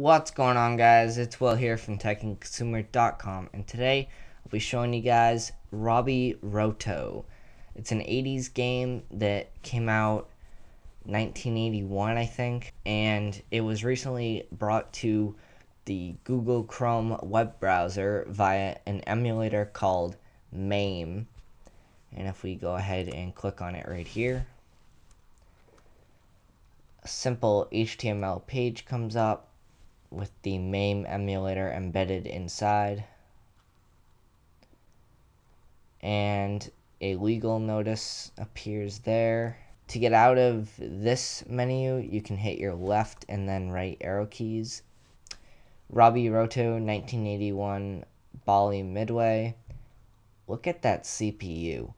What's going on guys? It's Will here from TechandConsumer.com and today I'll be showing you guys Robby Roto. It's an 80s game that came out 1981 I think and it was recently brought to the Google Chrome web browser via an emulator called MAME. And if we go ahead and click on it right here, a simple HTML page comes up with the MAME emulator embedded inside. And a legal notice appears there. To get out of this menu, you can hit your left and then right arrow keys. Robby Roto 1981 Bally Midway. Look at that CPU.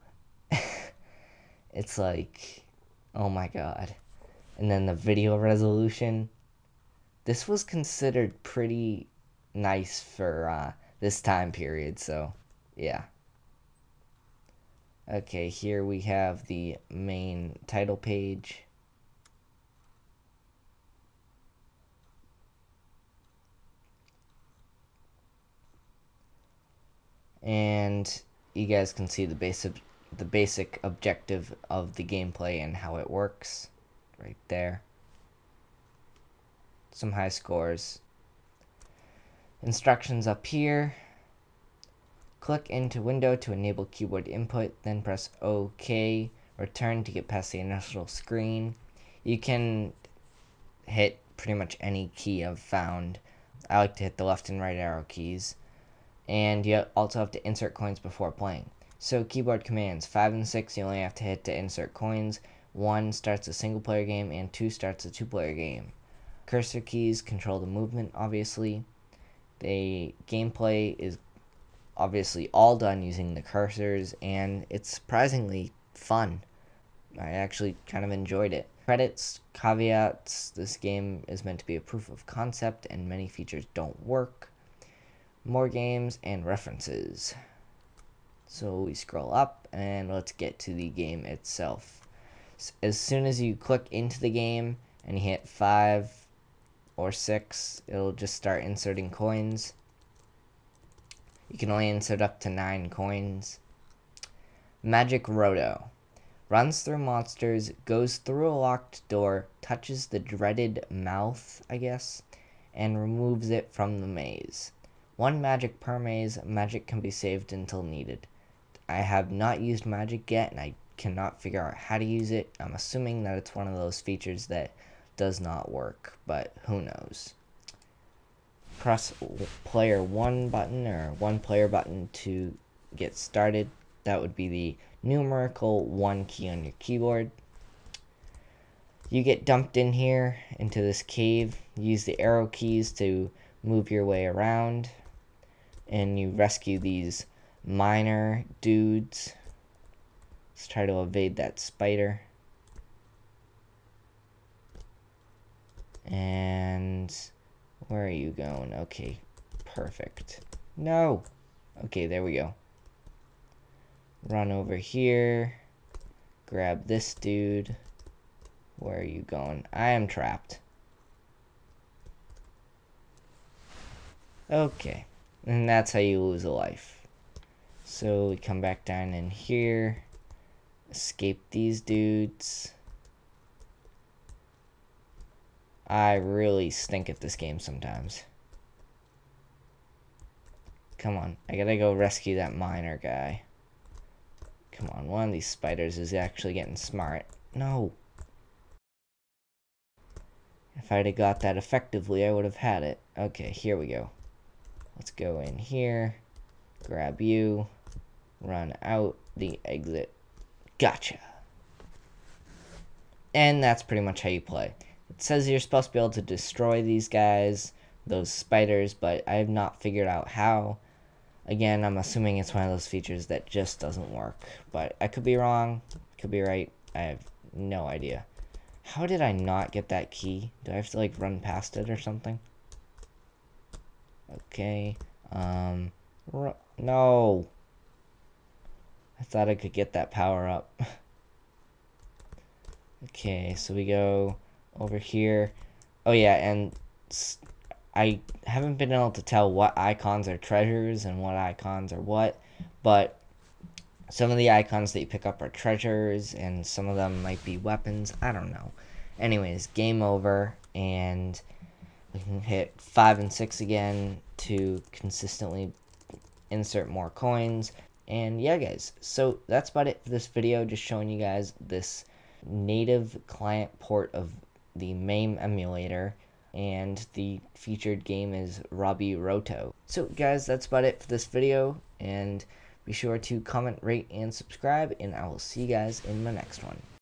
it's like, oh my god. And then the video resolution this was considered pretty nice for uh, this time period, so yeah. Okay, here we have the main title page. And you guys can see the basic the basic objective of the gameplay and how it works right there some high scores. Instructions up here. Click into window to enable keyboard input, then press OK, return to get past the initial screen. You can hit pretty much any key I've found. I like to hit the left and right arrow keys. And you also have to insert coins before playing. So keyboard commands 5 and 6 you only have to hit to insert coins. 1 starts a single player game and 2 starts a two player game. Cursor keys control the movement, obviously. The gameplay is obviously all done using the cursors, and it's surprisingly fun. I actually kind of enjoyed it. Credits, caveats, this game is meant to be a proof of concept, and many features don't work. More games and references. So we scroll up, and let's get to the game itself. As soon as you click into the game, and you hit 5 or 6, it'll just start inserting coins. You can only insert up to 9 coins. Magic Roto. Runs through monsters, goes through a locked door, touches the dreaded mouth, I guess, and removes it from the maze. One magic per maze, magic can be saved until needed. I have not used magic yet, and I cannot figure out how to use it. I'm assuming that it's one of those features that does not work, but who knows. Press player 1 button or 1 player button to get started. That would be the numerical 1 key on your keyboard. You get dumped in here into this cave. Use the arrow keys to move your way around. And you rescue these miner dudes. Let's try to evade that spider. And where are you going? Okay, perfect. No! Okay, there we go. Run over here. Grab this dude. Where are you going? I am trapped. Okay. And that's how you lose a life. So we come back down in here. Escape these dudes. I really stink at this game sometimes. Come on, I gotta go rescue that miner guy. Come on, one of these spiders is actually getting smart. No. If I'd have got that effectively, I would have had it. Okay, here we go. Let's go in here, grab you, run out the exit. Gotcha. And that's pretty much how you play. It says you're supposed to be able to destroy these guys, those spiders, but I have not figured out how. Again, I'm assuming it's one of those features that just doesn't work. But I could be wrong, could be right, I have no idea. How did I not get that key? Do I have to like run past it or something? Okay, um, no. I thought I could get that power up. okay, so we go over here. Oh yeah, and I haven't been able to tell what icons are treasures and what icons are what, but some of the icons that you pick up are treasures and some of them might be weapons. I don't know. Anyways, game over and we can hit 5 and 6 again to consistently insert more coins. And yeah, guys, so that's about it for this video. Just showing you guys this native client port of the MAME emulator. And the featured game is Robby Roto. So, guys, that's about it for this video. And be sure to comment, rate, and subscribe. And I will see you guys in my next one.